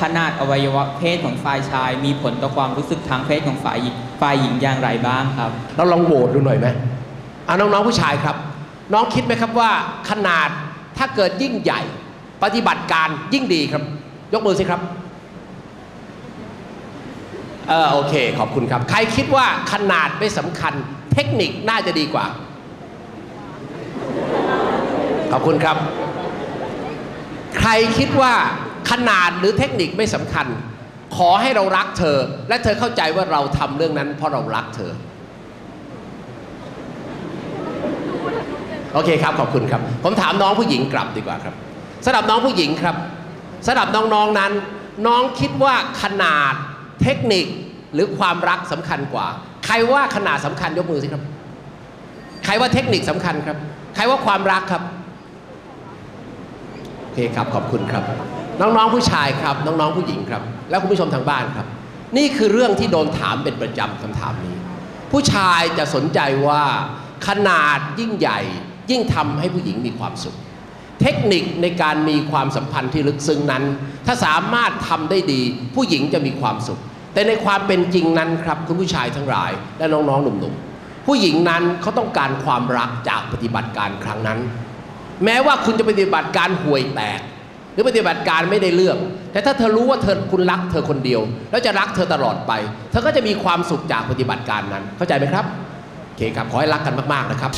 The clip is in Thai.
ขนาดอวัยวะเพศของฝ่ายชาย มีผลต่อความรู้สึกทางเพศของฝ่ายหญิงฝ่ายหญิงอย่างไรบ้างครับ เราลองโหวตดูหน่อยไหมอะน้องๆผู้ชายครับ น้องคิดไหมครับว่าขนาดถ้าเกิดยิ่งใหญ่ ปฏิบัติการยิ่งดีครับ ยกมือสิครับเออโอเค ขอบคุณครับ ใครคิดว่าขนาดไม่สำคัญ เทคนิคน่าจะดีกว่า ขอบคุณครับ ใครคิดว่า ขนาดหรือเทคนิคไม่สำคัญ ขอให้เรารักเธอ และเธอเข้าใจว่าเราทำเรื่องนั้น เพราะเรารักเธอ โอเคครับขอบคุณครับ ผมถามน้องผู้หญิงกลับดีกว่าครับสำหรับน้องผู้หญิงครับสำหรับน้องๆนั้น น้องคิดว่าขนาดเทคนิคหรือความรักสำคัญกว่า ใครว่าขนาดสำคัญยกมือสิครับ ใครว่าเทคนิคสำคัญครับ ใครว่าความรักครับ โอเคครับขอบคุณครับ น้องๆผู้ชายครับ น้องๆผู้หญิงครับ และคุณผู้ชมทางบ้านครับ นี่คือเรื่องที่โดนถามเป็นประจำคำถามนี้ ผู้ชายจะสนใจว่าขนาดยิ่งใหญ่ ยิ่งทำให้ผู้หญิงมีความสุข เทคนิคในการมีความสัมพันธ์ที่ลึกซึ้งนั้น ถ้าสามารถทำได้ดี ผู้หญิงจะมีความสุข แต่ในความเป็นจริงนั้นครับคุณผู้ชายทั้งหลาย และน้องๆหนุ่มๆผู้หญิงนั้นเขาต้องการความรักจากปฏิบัติการครั้งนั้น แม้ว่าคุณจะปฏิบัติการห่วยแตก รือปฏิบัติการไม่ได้เลือก แต่ถ้าเธอรู้ว่าเธอคุณรักเธอคนเดียว แล้วจะรักเธอตลอดไป เธอก็จะมีความสุขจากปฏิบัติการนั้น เข้าใจไหมครับโอเคครับขอให้รักกันมากๆนะครับ